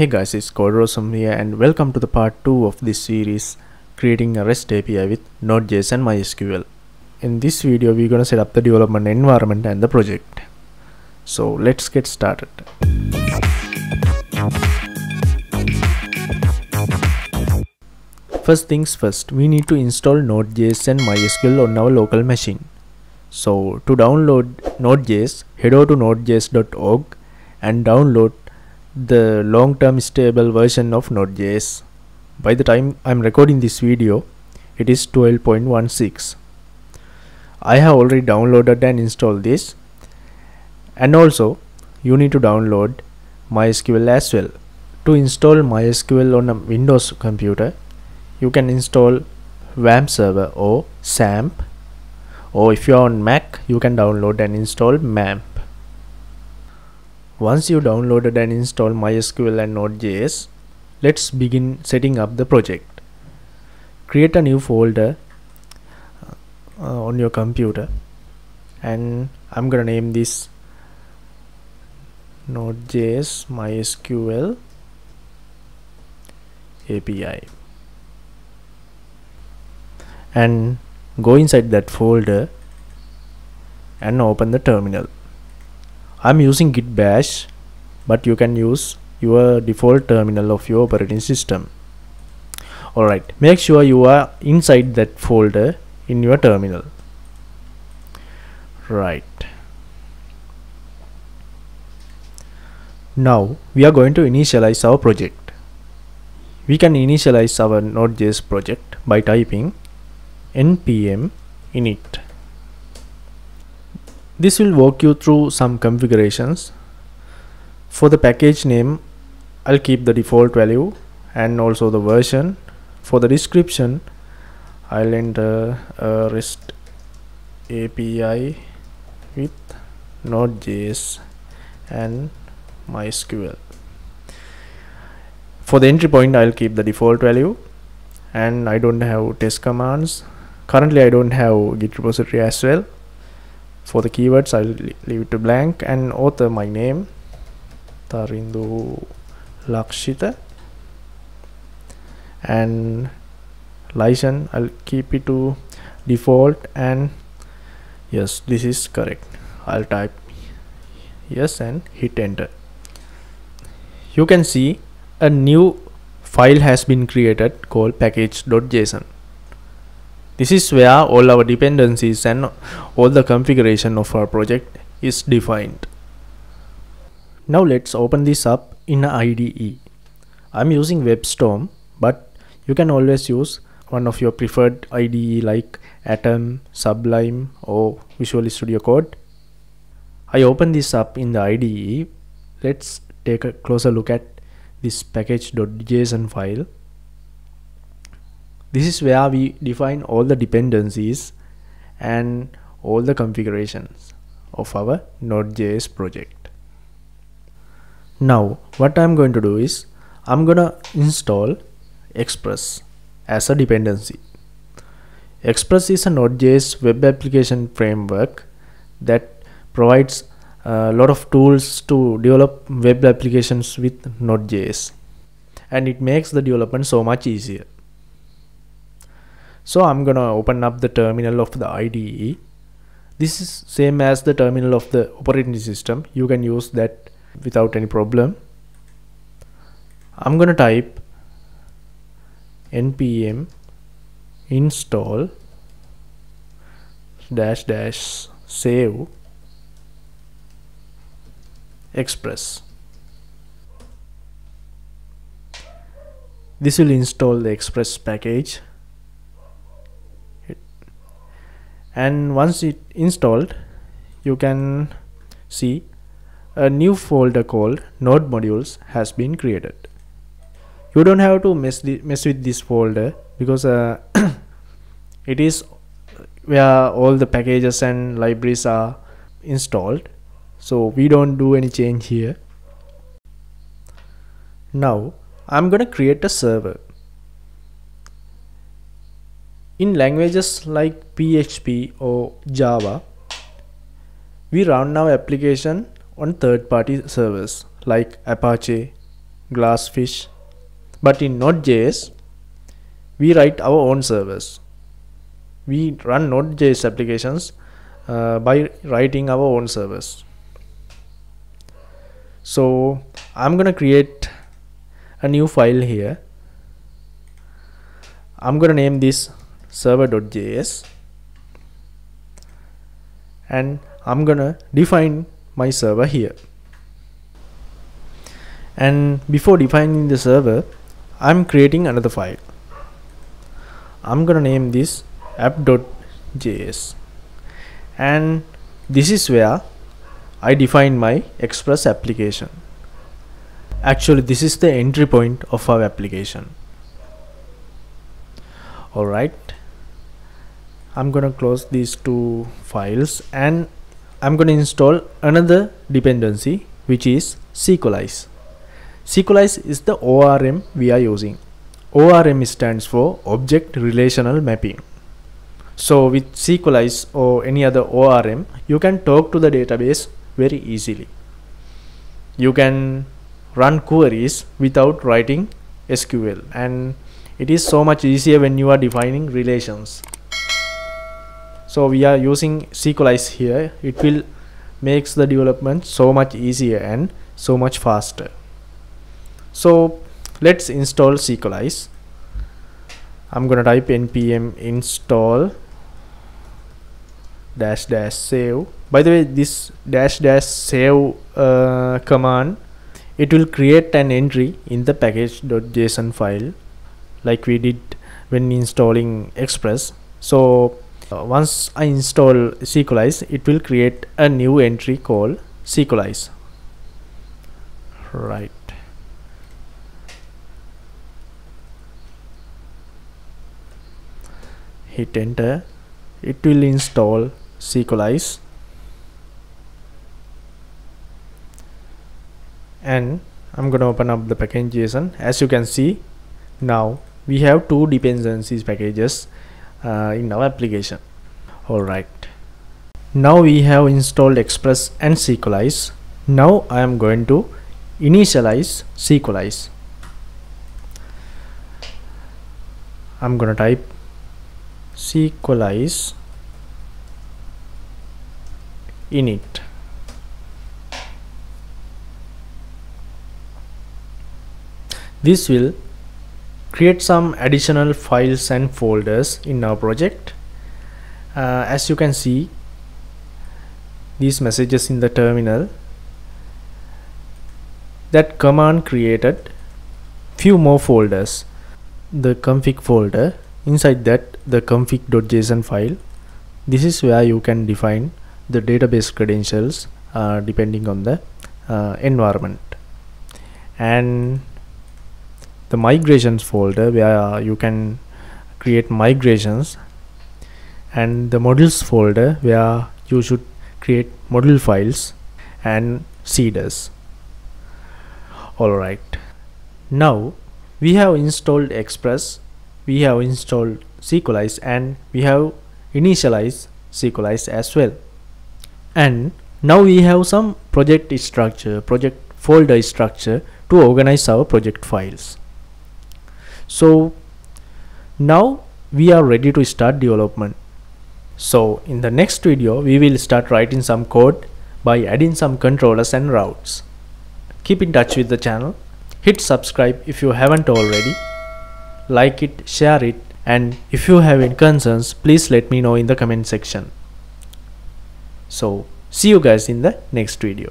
Hey guys, it's Coder Awesome here and welcome to the part 2 of this series creating a REST API with Node.js and MySQL. In this video we're gonna set up the development environment and the project. So let's get started. First things first, we need to install Node.js and MySQL on our local machine. So to download Node.js, head over to nodejs.org and download the long-term stable version of Node.js. By the time I'm recording this video, it is 12.16. I have already downloaded and installed this and also you need to download MySQL as well. To install MySQL on a Windows computer, you can install WAMP server or XAMPP or if you are on Mac, you can download and install MAMP. Once you downloaded and installed MySQL and Node.js, let's begin setting up the project. Create a new folder uh, on your computer and I'm gonna name this Node.js MySQL API and go inside that folder and open the terminal I'm using git bash but you can use your default terminal of your operating system. Alright make sure you are inside that folder in your terminal. Right. Now we are going to initialize our project. We can initialize our node.js project by typing npm init this will walk you through some configurations. For the package name, I'll keep the default value and also the version. For the description, I'll enter a REST API with Node.js and MySQL. For the entry point, I'll keep the default value and I don't have test commands. Currently, I don't have Git repository as well for the keywords I'll leave it to blank and author my name Tarindu Lakshita. And license I'll keep it to default and yes this is correct. I'll type yes and hit enter. You can see a new file has been created called package.json this is where all our dependencies and all the configuration of our project is defined. Now let's open this up in IDE. I'm using WebStorm but you can always use one of your preferred IDE like Atom, Sublime or Visual Studio Code. I open this up in the IDE. Let's take a closer look at this package.json file this is where we define all the dependencies and all the configurations of our node.js project. Now what i'm going to do is i'm gonna install express as a dependency. Express is a node.js web application framework that provides a lot of tools to develop web applications with node.js and it makes the development so much easier so I'm gonna open up the terminal of the IDE this is same as the terminal of the operating system. You can use that without any problem. I'm gonna type npm install dash dash save express. This will install the express package and once it installed you can see a new folder called node modules has been created. You don't have to mess, mess with this folder because uh, it is where all the packages and libraries are installed. So we don't do any change here. Now I'm gonna create a server in languages like PHP or Java, we run our application on third-party servers like Apache, glassfish. But in node.js we write our own servers. We run node.js applications uh, by writing our own servers. So I'm gonna create a new file here. I'm gonna name this server.js and I'm gonna define my server here. And before defining the server I'm creating another file. I'm gonna name this app.js and this is where I define my express application. Actually this is the entry point of our application. Alright I'm gonna close these two files and I'm gonna install another dependency which is Sequelize Sequelize is the ORM we are using. ORM stands for Object Relational Mapping. So with Sequelize or any other ORM you can talk to the database very easily. You can run queries without writing SQL and it is so much easier when you are defining relations so we are using Sequelize here. It will makes the development so much easier and so much faster. So let's install Sequelize I'm gonna type npm install dash dash save. By the way this dash dash save uh, command it will create an entry in the package.json file like we did when installing express. So uh, once I install Sequelize it will create a new entry called Sequelize. Right. Hit enter. It will install Sequelize. And I'm gonna open up the package JSON as you can see now we have two dependencies packages uh, in our application. Alright now we have installed express and Sequelize now I am going to initialize Sequelize I'm gonna type Sequelize init. This will create some additional files and folders in our project. Uh, as you can see these messages in the terminal. That command created few more folders. The config folder. Inside that the config.json file. This is where you can define the database credentials uh, depending on the uh, environment. And the migrations folder where uh, you can create migrations. And the models folder where you should create model files and seeders. Alright. Now we have installed express we have installed Sequelize and we have initialized Sequelize as well. And now we have some project structure project folder structure to organize our project files so now we are ready to start development. So in the next video we will start writing some code by adding some controllers and routes. Keep in touch with the channel. Hit subscribe if you haven't already. Like it share it and if you have any concerns please let me know in the comment section. So see you guys in the next video